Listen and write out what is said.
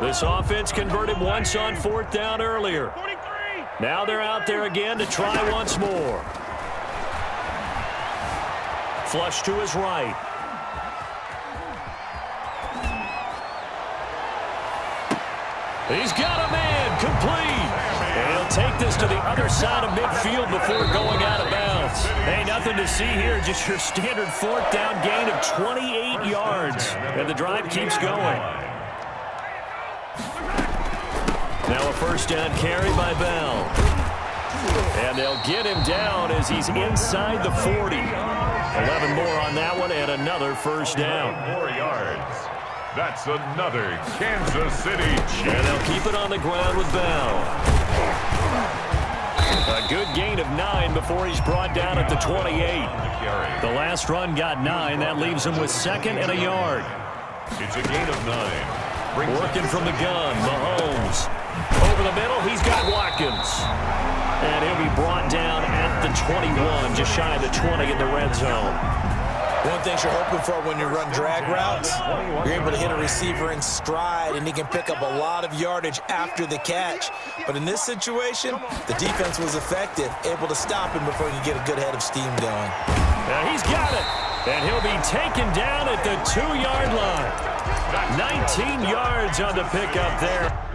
This offense converted once on fourth down earlier. Now they're out there again to try once more. Flush to his right. He's got a man complete. And he'll take this to the other side of midfield before going out of bounds. Hey, nothing to see here. Just your standard fourth down gain of 28 yards. And the drive keeps going. Now a first down carry by Bell. And they'll get him down as he's inside the 40. 11 more on that one and another first down. Four yards. That's another Kansas City Chief. And they'll keep it on the ground with Bell. A good gain of nine before he's brought down at the 28. The last run got nine. That leaves him with second and a yard. It's a gain of nine. Working from the gun, Mahomes. Over the middle, he's got Watkins. And he'll be brought down at the 21, just shy of the 20 in the red zone. One thing you're hoping for when you run drag routes, you're able to hit a receiver in stride, and he can pick up a lot of yardage after the catch. But in this situation, the defense was effective, able to stop him before he could get a good head of steam going. Now he's got it. And he'll be taken down at the two-yard line. 19 yards on the pickup there.